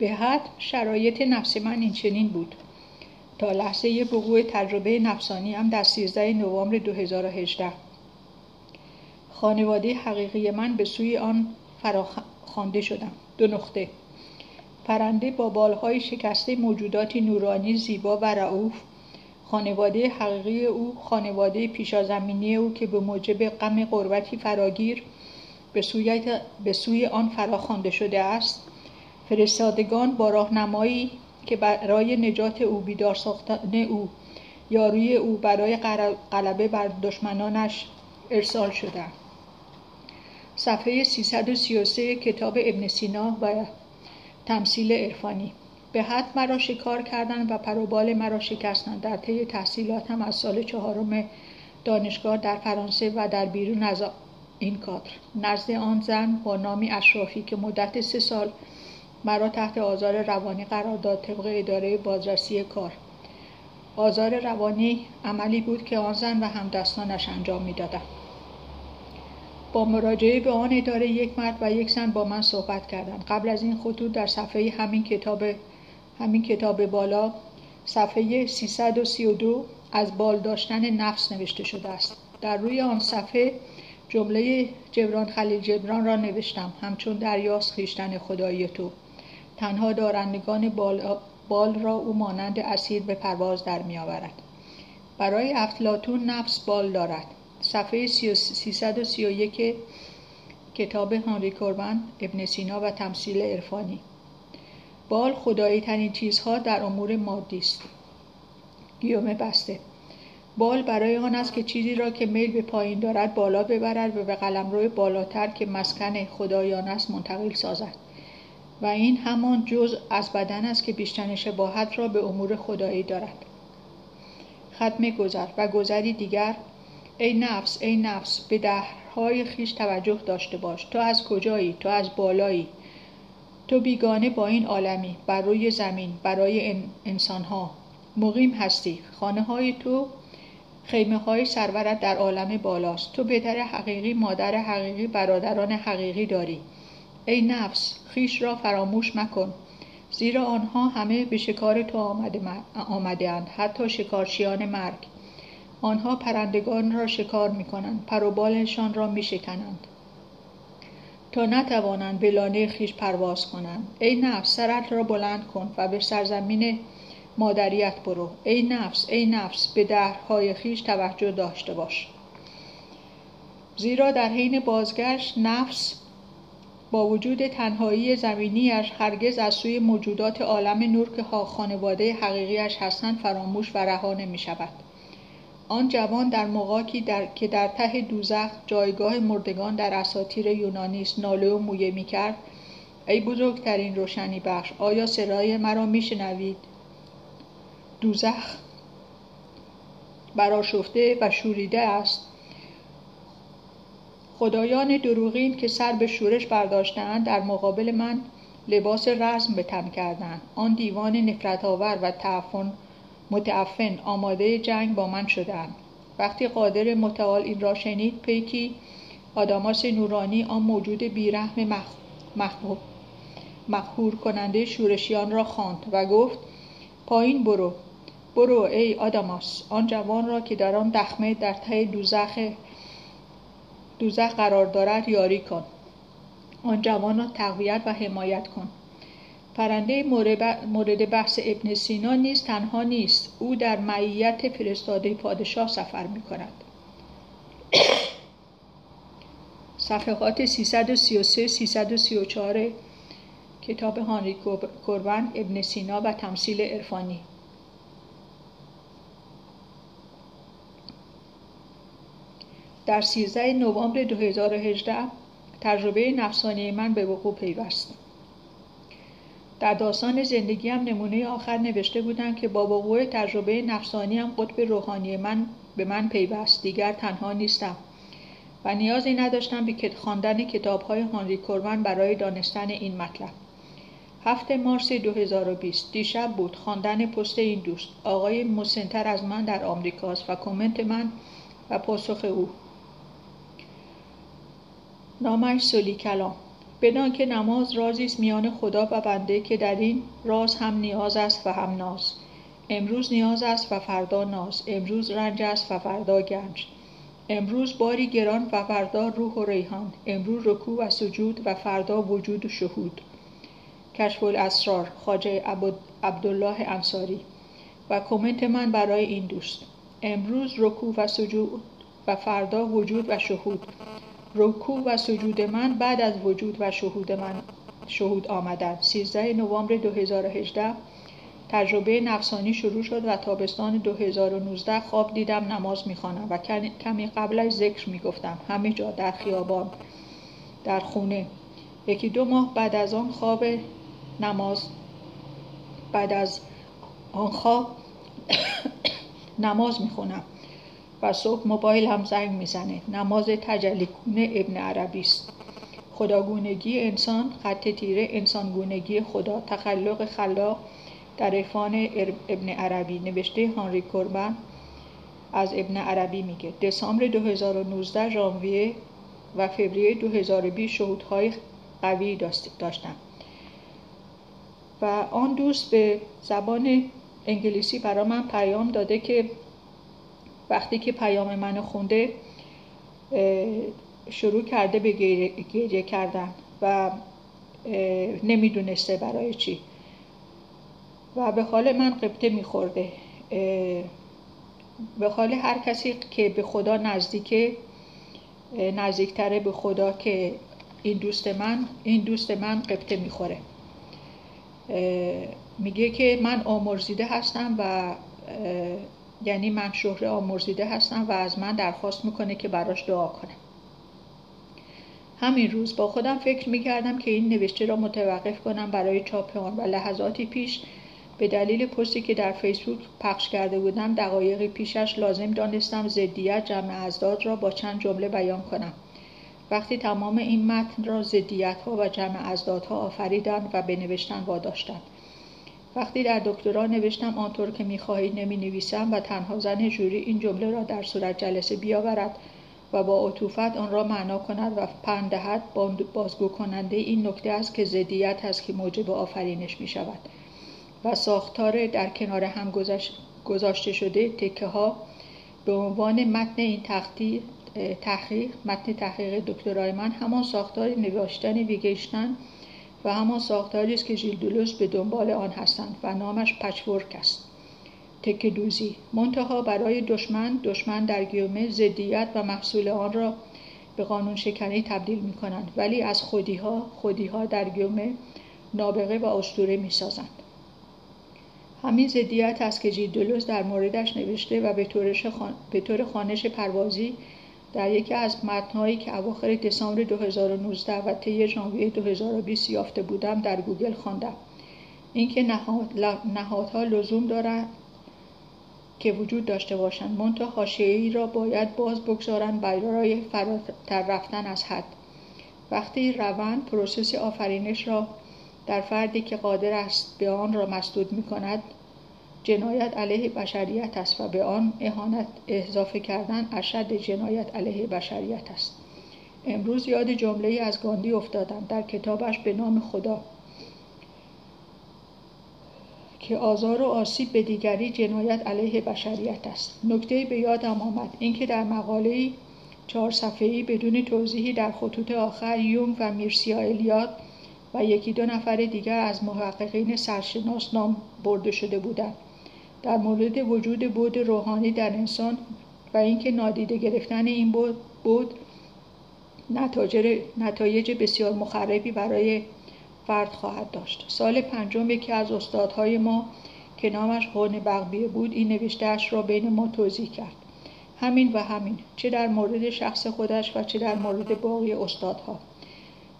به حد شرایط نفس من این چنین بود. تا لحظه وقوع تجربه نفسانی هم در 13 نوامبر 2018 خانواده حقیقی من به سوی آن فراخوانده شدم. دو نقطه. پرنده با بالهای شکسته موجوداتی نورانی زیبا و رعوف. خانواده حقیقی او خانواده پیشازمینی او که به موجب غم قربتی فراگیر به سوی, به سوی آن فراخوانده شده است. فرستادگان با راهنمایی که برای نجات او بیدار ساختن او یاروی او برای غلبه بر دشمنانش ارسال شدند. صفحه 333 کتاب ابن سینا و تمثیل عرفانی. به حد مرا شکار کردند و پروبال مرا شکستند. در طی تحصیلاتم از سال چهارم دانشگاه در فرانسه و در بیرون از این کادر. نزد آن زن با نامی اشرافی که مدت سه سال مرا تحت آزار روانی قرار داد طبق اداره بازرسی کار. آزار روانی عملی بود که آن زن و همدستانش انجام می‌دادند با مراجعه به آن اداره یک مرد و یک زن با من صحبت کردند. قبل از این خطوط در صفحه همین کتاب همین کتاب بالا صفحه 332 از بال داشتن نفس نوشته شده است. در روی آن صفحه جمله جبران خلیل جبران را نوشتم. همچون دریاست خیشتن خدایی تو. تنها دارندگان بال, بال را او مانند اسیر به پرواز در می آورد. برای افلاتون نفس بال دارد. صفحه 331 کتاب هانری کوربن ابن سینا و تمثیل عرفانی. بال خدایی ترین چیزها در امور مادی است. گیومه بسته. بال برای آن است که چیزی را که میل به پایین دارد بالا ببرد و به قلمرو بالاتر که مسکن خدایان است منتقل سازد. و این همان جز از بدن است که بیشترین شباهت را به امور خدایی دارد. ختم گذر و گذری دیگر ای نفس ای نفس به درهای خیش توجه داشته باش. تو از کجایی؟ تو از بالایی. تو بیگانه با این عالمی بر روی زمین برای انسانها. مقیم هستی. خانه های تو خیمه های سرورت در عالم بالاست. تو پدر حقیقی مادر حقیقی برادران حقیقی داری. ای نفس خیش را فراموش مکن. زیرا آنها همه به شکار تو آمده اند حتی شکارچیان مرگ. آنها پرندگان را شکار می کنند پروبالشان را می شکنند تا نتوانند به لانه خیش پرواز کنند. ای نفس سرت را بلند کن و به سرزمین مادریت برو. ای نفس ای نفس به درهای خیش توجه داشته باش. زیرا در حین بازگشت نفس با وجود تنهایی زمینیش هرگز از سوی موجودات عالم نور که خانواده حقیقیش هستند فراموش و رها نمی شود. آن جوان در مقاکی در... که در ته دوزخ جایگاه مردگان در اساطیر یونانی است. ناله و مویه می کرد ای بزرگترین روشنی بخش آیا سرای مرا میشنوید؟ دوزخ براشفته و شوریده است. خدایان دروغین که سر به شورش برداشتند در مقابل من لباس رزم به تن کردند آن دیوان نفرت آور و تعفن متعفن آماده جنگ با من شدند وقتی قادر متعال این را شنید پیکی آداماس نورانی آن موجود بیرحم مخ... مخور کننده شورشیان را خواند و گفت پایین برو برو ای آداماس. آن جوان را که در آن دخمه در ته دوزخ دوزخ قرار دارد یاری کن. آن جوان را تقویت و حمایت کن. پرنده مورد بحث ابن سینا نیز تنها نیست. او در معیت فرستاده پادشاه سفر می کند صفحات 333 334 کتاب هانری کوربن ابن سینا و تمثیل عرفانی. در 13 نوامبر 2018 تجربه نفسانی من به وقوع پیوست. در داستان زندگیم نمونه آخر نوشته بودم که با وقوع تجربه نفسانی هم قطب روحانی من به من پیوست. دیگر تنها نیستم و نیازی نداشتم به خواندن کتاب های هانری کورمن برای دانستن این مطلب. هفته مارس 2020 دیشب بود. خواندن پست این دوست. آقای مسنتر از من در آمریکاست و کامنت من و پاسخ او. نامش سولی کلام. بدان که نماز رازی است میان خدا و بنده که در این راز هم نیاز است و هم ناز. امروز نیاز است و فردا ناز. امروز رنج است و فردا گنج. امروز باری گران و فردا روح و ریحان. امروز رکوع و سجود و فردا وجود و شهود. کشف الاسرار خاجه عبدالله انصاری. و کامنت من برای این دوست. امروز رکوع و سجود و فردا وجود و شهود. رکوع و سجود من بعد از وجود و شهود من شهود آمدن. 13 نوامبر 2018 تجربه نفسانی شروع شد و تابستان 2019 خواب دیدم نماز می‌خوانم و کمی قبلش ذکر می‌گفتم. همه جا در خیابان در خونه. یکی دو ماه بعد از آن خواب نماز بعد از آن خواب نماز می‌خونم و صبح موبایل هم زنگ می‌زنه. نماز تجلی کنه ابن عربی است. خداگونگی انسان خط تیره انسانگونگی خدا تخلق خلاق در عرفان ابن عربی. نوشته هانری کوربن از ابن عربی میگه دسامبر 2019 ژانویه و فوریه 2020 شهودهای قوی داشتم و آن دوست به زبان انگلیسی برای من پیام داده که وقتی که پیام منو خونده شروع کرده به گریه کردن و نمی‌دونسته برای چی. و به حال من قبطه میخورده. به حال هر کسی که به خدا نزدیکه نزدیکتره به خدا که این دوست من این دوست من قبطه می‌خوره. میگه که من آمرزیده هستم و یعنی من شهره آمرزیده هستم و از من درخواست می‌کنه که براش دعا کنم همین روز با خودم فکر می‌کردم که این نوشته را متوقف کنم برای چاپ آن و لحظاتی پیش به دلیل پستی که در فیسبوک پخش کرده بودم دقایقی پیشش لازم دانستم زدیت جمع ازداد را با چند جمله بیان کنم. وقتی تمام این متن را زدیت ها و جمع ازدادها آفریدند و به نوشتن واداشتند. وقتی در دکترا نوشتم آنطور که می‌خواهید نمی نویسم و تنها زن جوری این جمله را در صورت جلسه بیاورد و با عطوفت آن را معنا کند و پند دهد بازگو کننده این نکته است که زدیت است که موجب آفرینش می شود و ساختار در کنار هم گذاشته شده تکه ها به عنوان متن این تختی تحقیق متن تحقیق دکترای من همان ساختار نوشتن ویگشتن و همان ساختاری است که ژیلدولوس به دنبال آن هستند و نامش پچورک است تکه دوزی منتها برای دشمن دشمن در گیومه زدیت و محصول آن را به قانون شکنی تبدیل می کنند ولی از خودیها خودیها در گیومه نابغه و اسطوره می سازند. همین زدیت است که جیدولوس در موردش نوشته و به طور خانش پروازی در یکی از متنهایی که اواخر دسامبر 2019 و طی ژانویه 2020 یافته بودم در گوگل خواندم. اینکه نهاد، نهادها لزوم دارند که وجود داشته باشند. منتها ای را باید باز بگذارند برای فراتر رفتن از حد. وقتی روند process آفرینش را در فردی که قادر است به آن را مسدود می کند جنایت علیه بشریت است و به آن اهانت اضافه کردن اشد جنایت علیه بشریت است. امروز یاد جمله از گاندی افتادم. در کتابش به نام خدا. که آزار و آسیب به دیگری جنایت علیه بشریت است. نکته به یادم آمد. اینکه در مقاله چهار صفحه‌ای بدون توضیحی در خطوط آخر یونگ و میرسیا الیاد و یکی دو نفر دیگر از محققین سرشناس نام برده شده بودند. در مورد وجود بود روحانی در انسان و اینکه نادیده گرفتن این بود, بود نتایج بسیار مخربی برای فرد خواهد داشت. سال پنجم یکی از استادهای ما که نامش قرن بغبیه بود این نوشتهاش را بین ما توضیح کرد. همین و همین چه در مورد شخص خودش و چه در مورد باقی استادها.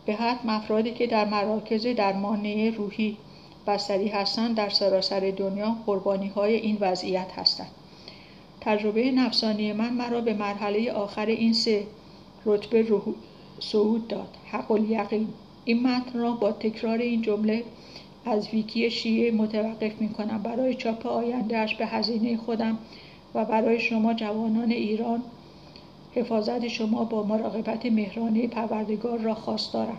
به حد افرادی که در مراکز درمانی روحی بستری هستند در سراسر دنیا قربانی های این وضعیت هستند. تجربه نفسانی من مرا به مرحله آخر این سه رتبه روح صعود داد. حق الیقین این متن را با تکرار این جمله از ویکی شیعه متوقف می کنم برای چاپ آیندهش به هزینه خودم و برای شما جوانان ایران حفاظت شما با مراقبت مهرانه پروردگار را خواست دارم.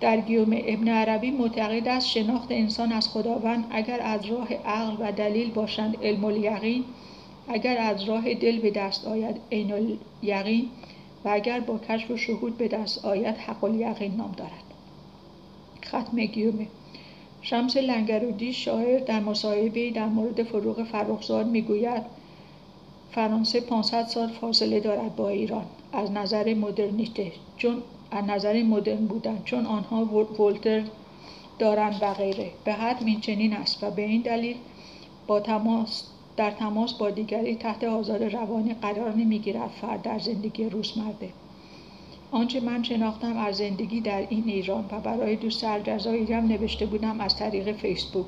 در گیوم ابن عربی معتقد است شناخت انسان از خداوند اگر از راه عقل و دلیل باشند علم الیقین اگر از راه دل به دست آید عین الیقین و اگر با کشف و شهود به دست آید حق الیقین نام دارد. ختم گیومه شمس لنگرودی شاعر در مصاحبه در مورد فروغ فرخزاد می‌گوید فرانسه 500 سال فاصله دارد با ایران. از نظر مدرنیته چون از نظر مدرن بودن چون آنها ولتر دارند و غیره. به حد این چنین است و به این دلیل با تماس در تماس با دیگری تحت آزار روانی قرار نمی‌گیرد فرد در زندگی روزمرده آنچه من شناختم از زندگی در این ایران و برای دوست الجزایری هم نوشته بودم از طریق فیسبوک.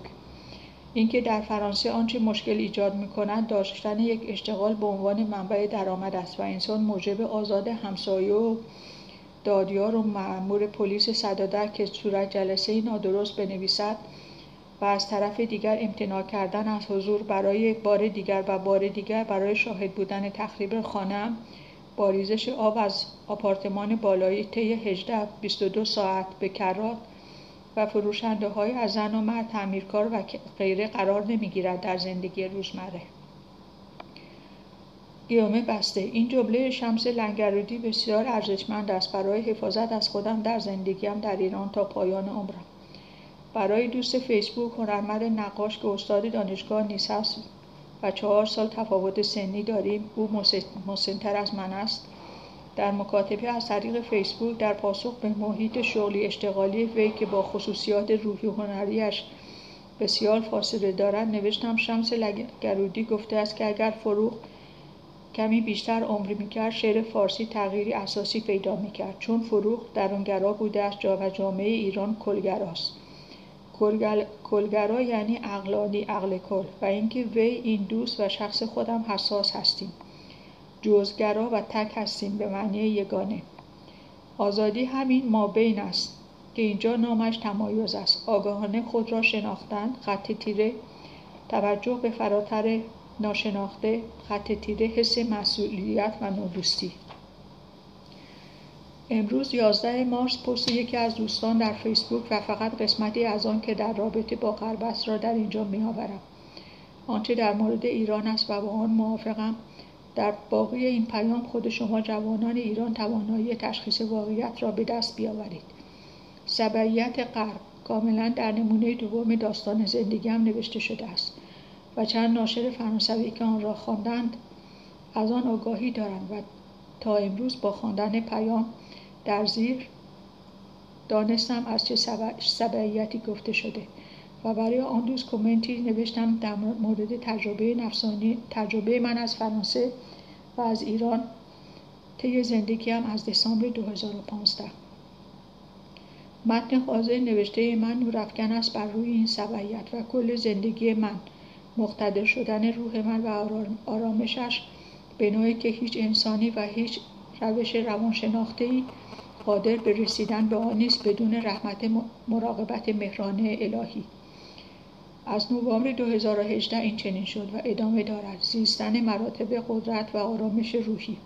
اینکه در فرانسه آنچه مشکل ایجاد می‌کنند داشتن یک اشتغال به عنوان منبع درآمد است و انسان موجب آزاد همسایه و دادیار و معمور پلیس صدادر که صورت جلسه نادرست بنویسد و از طرف دیگر امتناع کردن از حضور برای بار دیگر و بار دیگر برای شاهد بودن تخریب خانم با ریزش آب از آپارتمان بالایی طی 18 22 ساعت به کرات و فروشنده های از زن و مرد تعمیرکار و غیره قرار نمی‌گیرد در زندگی روزمره. گیومه بسته. این جمله شمس لنگرودی بسیار ارزشمند است. برای حفاظت از خودم در زندگیم در ایران تا پایان عمرم. برای دوست فیسبوک هنرمند نقاش که استاد دانشگاه نیست است و چهار سال تفاوت سنی داریم او مسنتر از من است. در مکاتبه از طریق فیسبوک در پاسخ به محیط شغلی اشتغالی وی که با خصوصیات روحی و هنریش بسیار فاصله دارد نوشتم شمس گرودی گفته است که اگر فروغ کمی بیشتر عمری می‌کرد شعر فارسی تغییری اساسی پیدا می‌کرد. چون فروغ درونگرا بوده است و جامعه ایران کلگراست. کلگرا یعنی عقلانی عقل کل و اینکه وی این دوست و شخص خودم حساس هستیم. جزگرا و تک هستیم به معنی یگانه. آزادی همین ما بین است که اینجا نامش تمایز است. آگاهانه خود را شناختن خط تیره توجه به فراتر ناشناخته خط تیره حس مسئولیت و نودوستی امروز 11 مارس پست یکی از دوستان در فیسبوک و فقط قسمتی از آن که در رابطه با غرب را در اینجا میآورم. آنچه در مورد ایران است و با آن موافقم. در باقی این پیام خود شما جوانان ایران توانایی تشخیص واقعیت را به دست بیاورید. سبعیت غرب کاملا در نمونه دوم داستان زندگی هم نوشته شده است. و چند ناشر فرانسوی که آن را خواندند از آن آگاهی دارند و تا امروز با خواندن پیام در زیر دانستم از چه سبعیتی گفته شده و برای آن دوست کمنتی نوشتم در مورد تجربه نفسانی تجربه من از فرانسه و از ایران طی زندگیم از دسامبر 2015 متن حاضر نوشته من نورافکن است بر روی این سبعیت و کل زندگی من. مقتدر شدن روح من و آرامشش به نوعی که هیچ انسانی و هیچ روش روانشناخته قادر به رسیدن به آن نیست بدون رحمت مراقبت مهرانه الهی. از نوامبر 2018 این چنین شد و ادامه دارد. زیستن مراتب قدرت و آرامش روحی.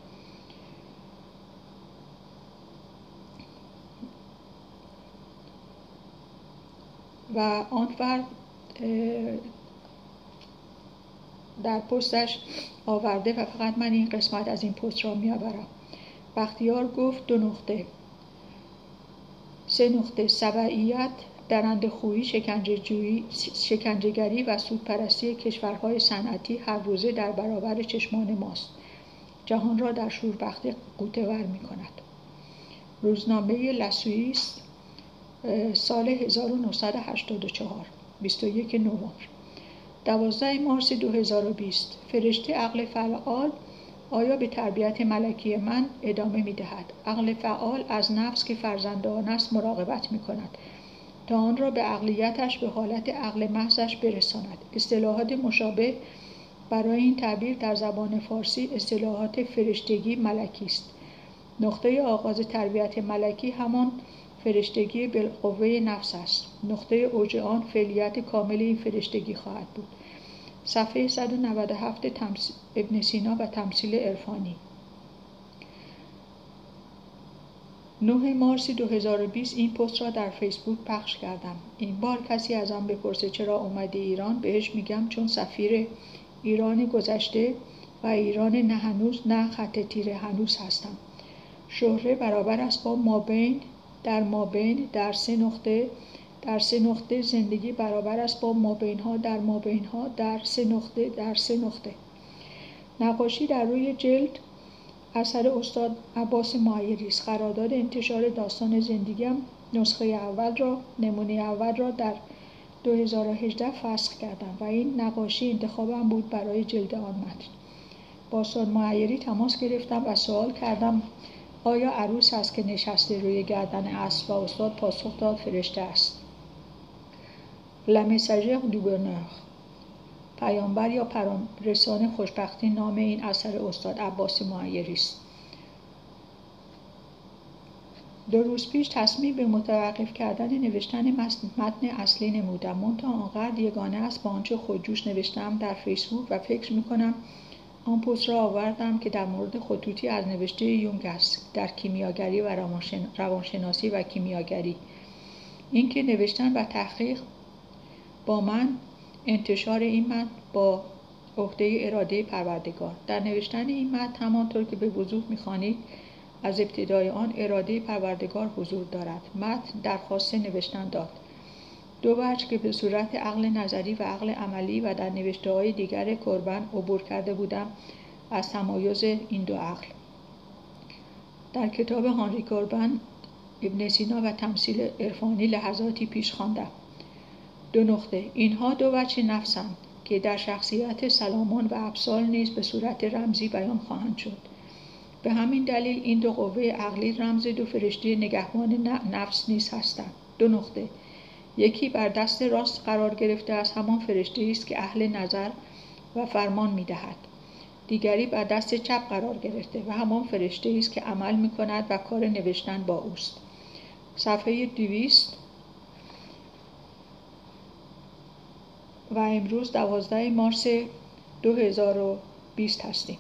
و آن فرد در پستش آورده و فقط من این قسمت از این پست را میآورم. بختیار گفت دو نقطه. سه نقطه سبعیت درند خویی شکنجهگری و سودپرستی کشورهای صنعتی هر روزه در برابر چشمان ماست. جهان را در شوربختی قوتور می کند روزنامه لسوئیس سال 1984 21 نوامبر. 12 مارس 2020 فرشته عقل فعال آیا به تربیت ملکی من ادامه می دهد؟ عقل فعال از نفس که فرزندان است مراقبت می کند تا آن را به عقلیتش به حالت عقل محضش برساند. اصطلاحات مشابه برای این تعبیر در زبان فارسی اصطلاحات فرشتگی ملکی است. نقطه آغاز تربیت ملکی همان فرشتگی بالقوه نفس است. نقطه اوج آن فعلیت کامل این فرشتگی خواهد بود. صفحه 197 ابن سینا و تمثیل عرفانی. 9 مارس 2020 این پست را در فیسبوک پخش کردم. این بار کسی ازم بپرسه چرا اومده ایران؟ بهش میگم چون سفیر ایران گذشته و ایران نه هنوز نه خط تیره هنوز هستم. شهره برابر است با مابین در مابین در سه نقطه در سه نقطه زندگی برابر است با مابین ها در مابین ها در سه نقطه در سه نقطه. نقاشی در روی جلد اثر استاد عباس معیری است. قرارداد انتشار داستان زندگیم نسخه اول را نمونه اول را در 2018 فسخ کردم و این نقاشی انتخابم بود برای جلد آن متن. با استاد معیری تماس گرفتم و سوال کردم آیا عروس است که نشسته روی گردن اسب و استاد پاسخ داد فرشته است؟ لمساژر دوبرنر پیامبر یا رسان خوشبختی نام این اثر استاد عباس معیری است. دو روز پیش تصمیم به متوقف کردن نوشتن متن اصلی نمودم. منتها آنقدر یگانه است با آنچه خودجوش نوشتم در فیسبوک و فکر می‌کنم آن پست را آوردم که در مورد خطوطی از نوشته یونگ است در کیمیاگری و روانشناسی و کیمیاگری. اینکه نوشتن و تحقیق با من انتشار این متن با عهده اراده پروردگار. در نوشتن این متن همانطور که به وضوح می‌خوانید از ابتدای آن اراده پروردگار حضور دارد. متن درخواست نوشتن داد. دو وجه که به صورت عقل نظری و عقل عملی و در نوشته های دیگر کربن عبور کرده بودم از تمایز این دو عقل. در کتاب هانری کربن ابن سینا و تمثیل عرفانی لحظاتی پیش خواندم. دو نقطه. اینها دو وجه نفسند که در شخصیت سلامان و ابسال نیز به صورت رمزی بیان خواهند شد. به همین دلیل این دو قوه عقلی رمز دو فرشته نگهبان نفس نیز هستند. دو نقطه. یکی بر دست راست قرار گرفته از همان فرشته است که اهل نظر و فرمان می دهد. دیگری بر دست چپ قرار گرفته و همان فرشته است که عمل می کند و کار نوشتن با اوست. صفحه دویست و امروز دوازده مارس 2020 هستیم.